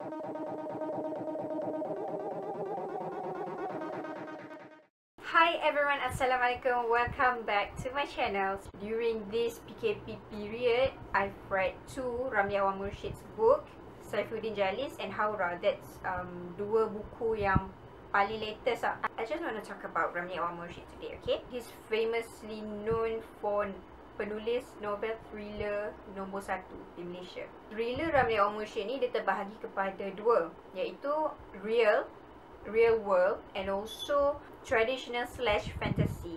Hi everyone, Assalamualaikum. Welcome back to my channel. During this PKP period, I've read two Ramli Awam Murshid's book, Saifuddin Jalis and Haura. That's um, dua buku yang paling latest. I just want to talk about Ramli Awam Murshid today, okay? He's famously known for penulis novel thriller nombor satu di Malaysia. Thriller Ramli Awam Murshid ni dia terbahagi kepada dua, iaitu real, real world and also traditional slash fantasy.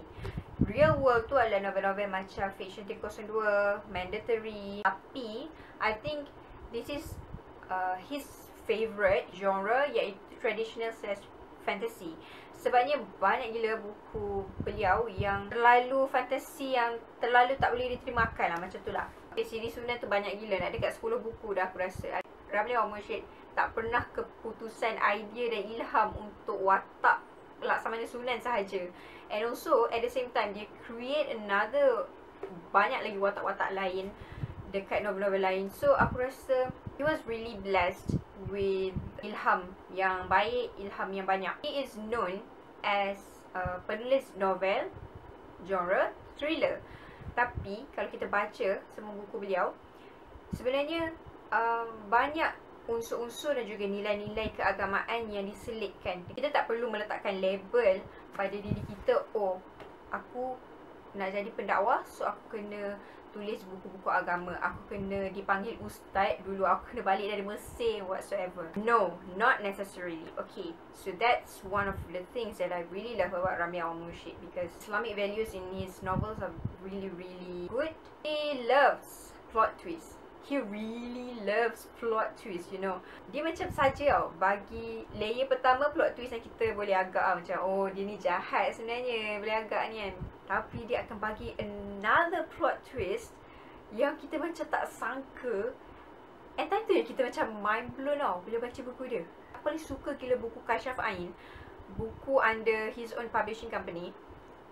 Real world tu adalah novel-novel macam Fiction 302, Mandatory. Tapi, I think this is uh, his favourite genre iaitu traditional slash fantasy. Sebabnya banyak gila buku beliau yang terlalu fantasy yang terlalu tak boleh diterimakan lah macam tu lah. Okay, siri Sunan tu banyak gila nak dekat 10 buku dah aku rasa. Ramli Omar Syed tak pernah keputusan idea dan ilham untuk watak laksamana sunan sahaja and also at the same time dia create another banyak lagi watak-watak lain dekat novel-novel lain so aku rasa he was really blessed with ilham yang baik ilham yang banyak he is known as uh, penulis novel genre thriller tapi kalau kita baca semua buku beliau sebenarnya uh, banyak unsur-unsur dan juga nilai-nilai keagamaan yang diselitkan. Kita tak perlu meletakkan label pada diri kita, oh, aku nak jadi pendakwah, so aku kena tulis buku-buku agama. Aku kena dipanggil ustaz dulu, aku kena balik dari Mesir, whatsoever. No, not necessarily. Okay, so that's one of the things that I really love about Rami Al-Murshid because Islamic values in his novels are really, really good. He loves plot twists he really loves plot twist you know dia macam saja tau bagi layer pertama plot twist yang kita boleh agak lah macam oh dia ni jahat sebenarnya boleh agak ni kan tapi dia akan bagi another plot twist yang kita macam tak sangka and time tu yang kita macam mind blown tau bila baca buku dia aku paling suka gila buku Kashaf Ain buku under his own publishing company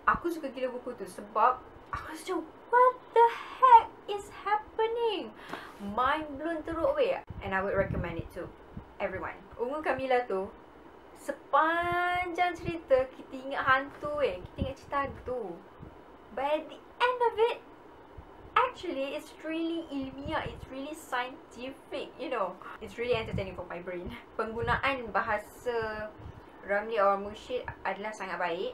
aku suka gila buku tu sebab aku rasa macam what the heck is happening? Mind blown teruk weh. And I would recommend it to everyone. Ungu Kamila tu, sepanjang cerita kita ingat hantu eh. Kita ingat cerita hantu. But at the end of it, actually it's really ilmiah. It's really scientific, you know. It's really entertaining for my brain. Penggunaan bahasa Ramli or Mushid adalah sangat baik.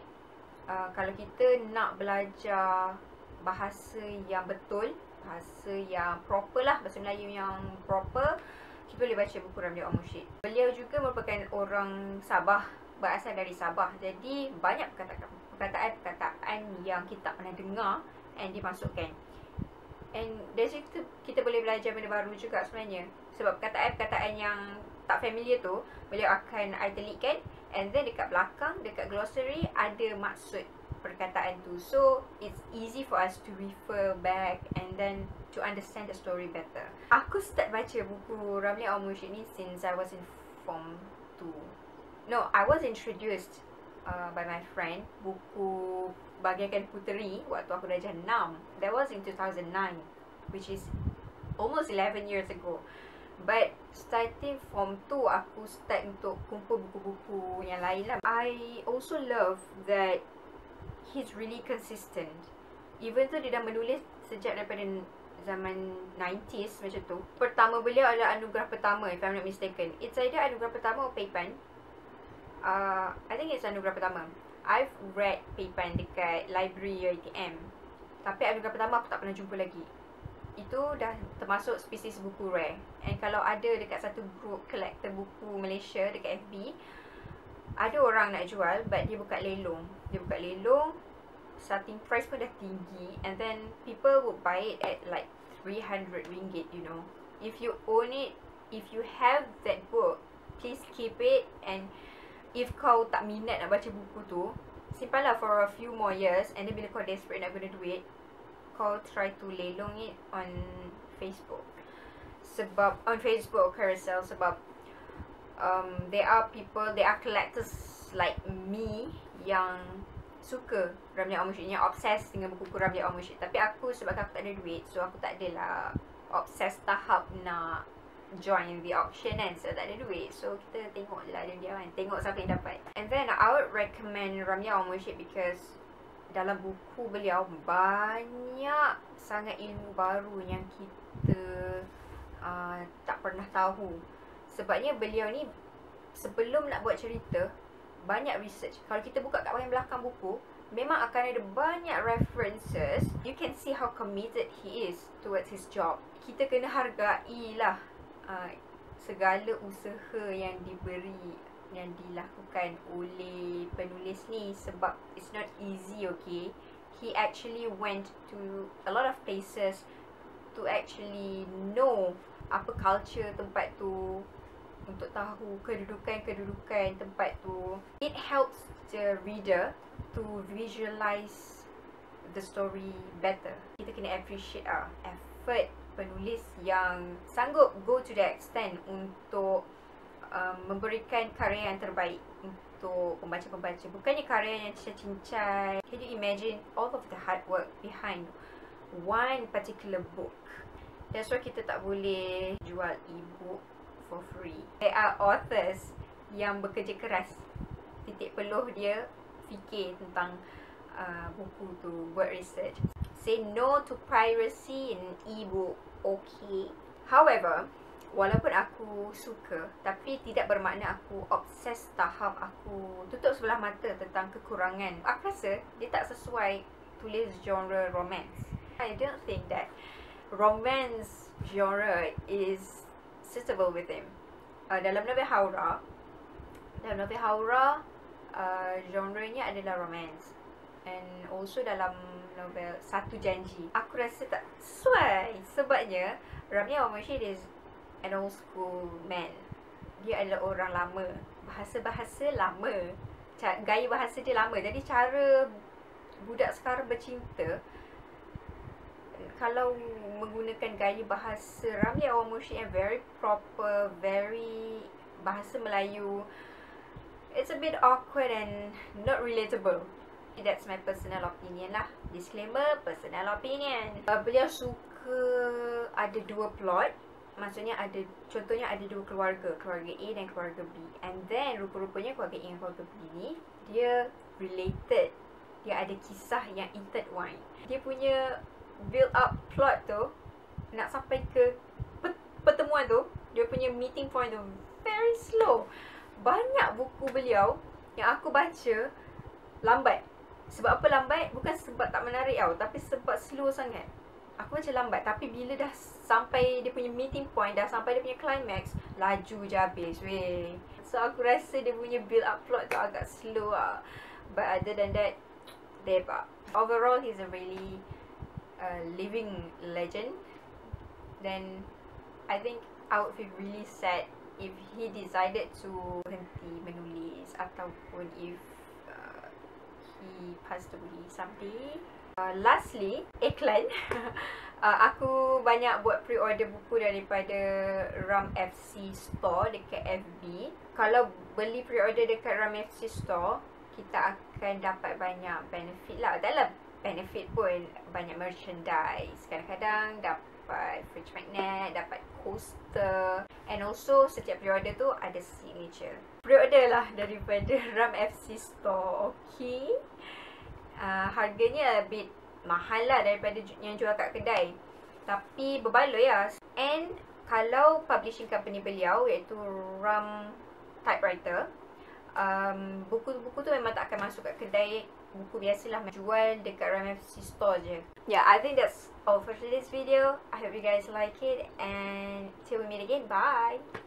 Uh, kalau kita nak belajar bahasa yang betul bahasa yang proper lah bahasa Melayu yang proper kita boleh baca buku Ramli Om Mursyid beliau juga merupakan orang Sabah berasal dari Sabah jadi banyak perkataan-perkataan yang kita pernah dengar and dimasukkan and dari situ kita boleh belajar benda baru juga sebenarnya sebab perkataan-perkataan yang tak familiar tu beliau akan italickan and then dekat belakang dekat glossary ada maksud perkataan tu. So, it's easy for us to refer back and then to understand the story better. Aku start baca buku Ramli Al-Murshid ni since I was in form 2. No, I was introduced uh, by my friend buku Bagikan Puteri waktu aku dah jadi 6. That was in 2009, which is almost 11 years ago. But starting from tu aku start untuk kumpul buku-buku yang lain lah. I also love that he's really consistent. Even tu dia dah menulis sejak daripada zaman 90s macam tu. Pertama beliau adalah anugerah pertama if I'm not mistaken. It's either anugerah pertama atau Paypan. Uh, I think it's anugerah pertama. I've read Paypan dekat library UiTM. Tapi anugerah pertama aku tak pernah jumpa lagi. Itu dah termasuk spesies buku rare. And kalau ada dekat satu group collector buku Malaysia dekat FB, ada orang nak jual but dia buka lelong dia buka lelong starting price pun dah tinggi and then people would buy it at like 300 ringgit you know if you own it if you have that book please keep it and if kau tak minat nak baca buku tu simpanlah for a few more years and then bila kau desperate nak guna duit kau try to lelong it on Facebook. Sebab on Facebook carousel sebab um, there are people, there are collectors like me yang suka Ramli Al-Murshid yang obsessed dengan buku-buku Ramli Al-Murshid tapi aku sebab aku tak ada duit so aku tak adalah obsessed tahap nak join the auction kan so tak ada duit. So kita tengok lah dia kan tengok siapa yang dapat. And then I would recommend Ramya Omurshid because dalam buku beliau banyak sangat ilmu baru yang kita uh, tak pernah tahu. Sebabnya beliau ni sebelum nak buat cerita banyak research. Kalau kita buka kat bahagian belakang buku memang akan ada banyak references. You can see how committed he is towards his job. Kita kena hargai lah uh, segala usaha yang diberi yang dilakukan oleh penulis ni sebab it's not easy okay? He actually went to a lot of places to actually know apa culture tempat tu untuk tahu kedudukan-kedudukan tempat tu. It helps the reader to visualize the story better. Kita kena appreciate ah effort penulis yang sanggup go to the extent untuk um, memberikan karya yang terbaik untuk pembaca-pembaca. Bukannya karya yang cincai. Can you imagine all of the hard work behind one particular book? That's why kita tak boleh jual e-book for free. There are authors yang bekerja keras. Titik peluh dia fikir tentang uh, buku tu, buat research. Say no to piracy in e-book okay. However, walaupun aku suka tapi tidak bermakna aku obses tahap aku tutup sebelah mata tentang kekurangan. Aku rasa dia tak sesuai tulis genre romance. I don't think that romance genre is suitable with him. Uh, dalam novel Haura, dalam novel Haura, uh, genrenya adalah romance. And also dalam novel Satu Janji. Aku rasa tak sesuai Sebabnya Ramya Wamashid is an old school man. Dia adalah orang lama. Bahasa-bahasa lama. Gaya bahasa dia lama. Jadi cara budak sekarang bercinta Kalau menggunakan gaya bahasa Ramya Wamashid yang very proper Very bahasa Melayu It's a bit awkward and not relatable That's my personal opinion lah. Disclaimer, personal opinion. Uh, beliau suka ada dua plot. Maksudnya ada, contohnya ada dua keluarga. Keluarga A dan keluarga B. And then, rupa-rupanya keluarga A dan keluarga B ni, dia related. Dia ada kisah yang intertwined. Dia punya build up plot tu, nak sampai ke pertemuan tu, dia punya meeting point tu very slow. Banyak buku beliau yang aku baca lambat. Sebab apa lambat? Bukan sebab tak menarik tau Tapi sebab slow sangat. Aku macam lambat Tapi bila dah sampai dia punya meeting point Dah sampai dia punya climax Laju je habis weh. So aku rasa dia punya build up plot tu agak slow lah But other than that Deba Overall he's a really uh, living legend. Then I think I would feel really sad If he decided to berhenti menulis Ataupun if he passed away someday. Uh, lastly, iklan. uh, aku banyak buat pre-order buku daripada Ram FC Store dekat FB. Kalau beli pre-order dekat Ram FC Store, kita akan dapat banyak benefit lah. Dalam benefit pun banyak merchandise. Kadang-kadang dapat fridge magnet, dapat coaster. And also setiap pre-order tu ada signature. Pre-order lah daripada Ram FC Store. Okay uh, harganya a bit mahal lah daripada yang jual kat kedai. Tapi berbaloi lah. And kalau publishing company beliau iaitu Ram Typewriter, um, buku-buku tu memang tak akan masuk kat kedai buku biasalah jual dekat Ram FC store je. Yeah, I think that's all for today's video. I hope you guys like it and till we meet again. Bye!